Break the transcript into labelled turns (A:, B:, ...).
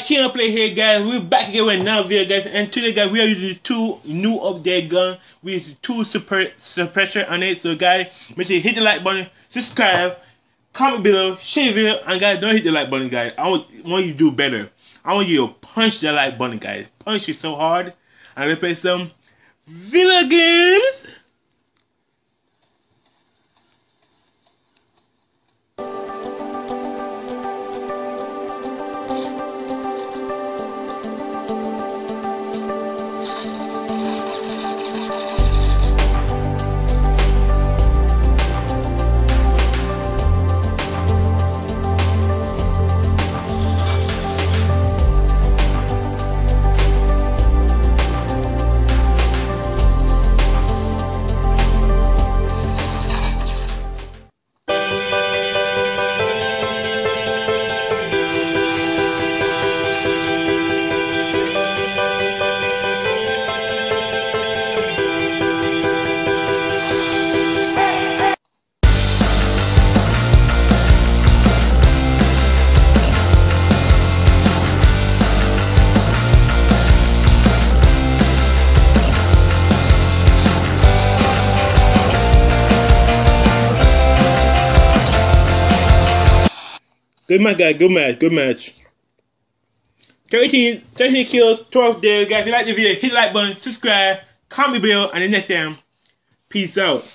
A: Okay guys, we're back again with another video guys and today guys we are using two new update gun with two super suppressor on it so guys make sure you hit the like button, subscribe, comment below, share video and guys don't hit the like button guys. I want, want you to do better. I want you to punch the like button guys. Punch it so hard and let's play some video games. Good match, guys. Good match. Good match. 13, 13 kills, 12 dead. Guys, if you like the video, hit the like button, subscribe, comment below, and the next time, peace out.